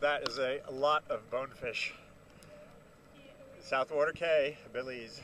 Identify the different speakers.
Speaker 1: That is a lot of bonefish. Southwater Water Billy's.